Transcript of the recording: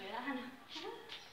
回来了。